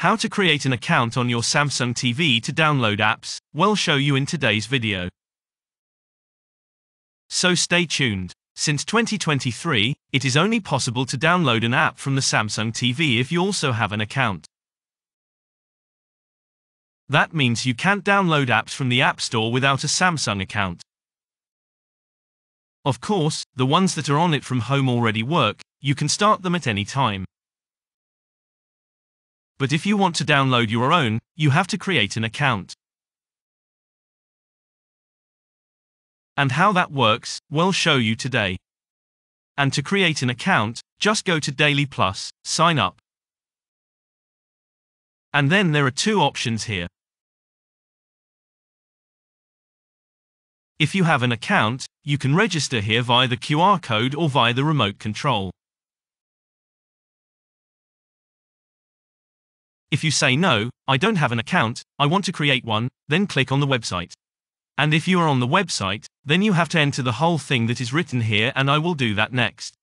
How to create an account on your Samsung TV to download apps, we'll show you in today's video. So stay tuned. Since 2023, it is only possible to download an app from the Samsung TV if you also have an account. That means you can't download apps from the App Store without a Samsung account. Of course, the ones that are on it from home already work, you can start them at any time. But if you want to download your own, you have to create an account. And how that works, we'll show you today. And to create an account, just go to Daily Plus, sign up. And then there are two options here. If you have an account, you can register here via the QR code or via the remote control. If you say no, I don't have an account, I want to create one, then click on the website. And if you are on the website, then you have to enter the whole thing that is written here and I will do that next.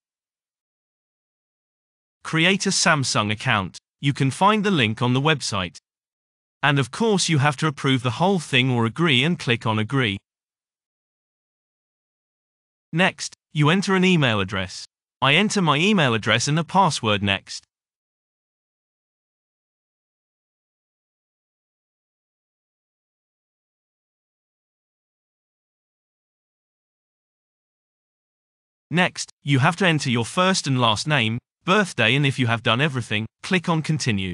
Create a Samsung account. You can find the link on the website. And of course you have to approve the whole thing or agree and click on agree. Next, you enter an email address. I enter my email address and a password next. Next, you have to enter your first and last name, birthday and if you have done everything, click on continue.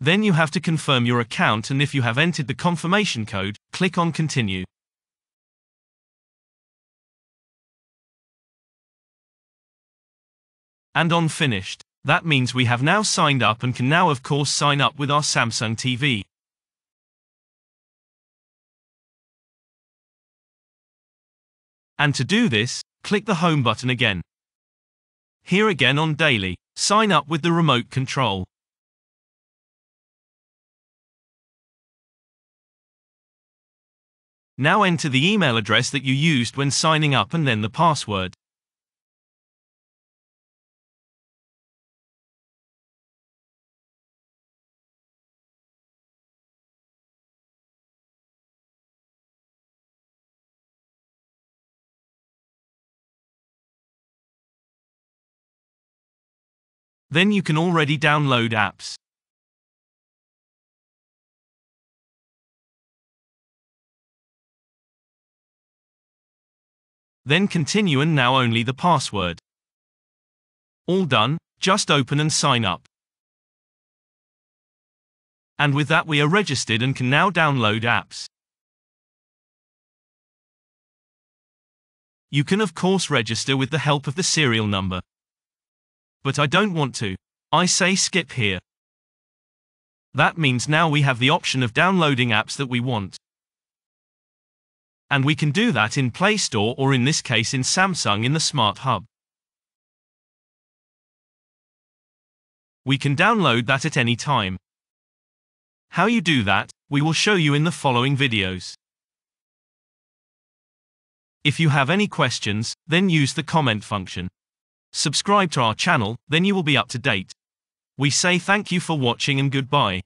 Then you have to confirm your account and if you have entered the confirmation code, click on continue. And on finished. That means we have now signed up and can now of course sign up with our Samsung TV. And to do this, click the home button again. Here again on daily, sign up with the remote control. Now enter the email address that you used when signing up and then the password. Then you can already download apps. Then continue and now only the password. All done, just open and sign up. And with that we are registered and can now download apps. You can of course register with the help of the serial number. But I don't want to. I say skip here. That means now we have the option of downloading apps that we want. And we can do that in Play Store or in this case in Samsung in the Smart Hub. We can download that at any time. How you do that, we will show you in the following videos. If you have any questions, then use the comment function. Subscribe to our channel, then you will be up to date. We say thank you for watching and goodbye.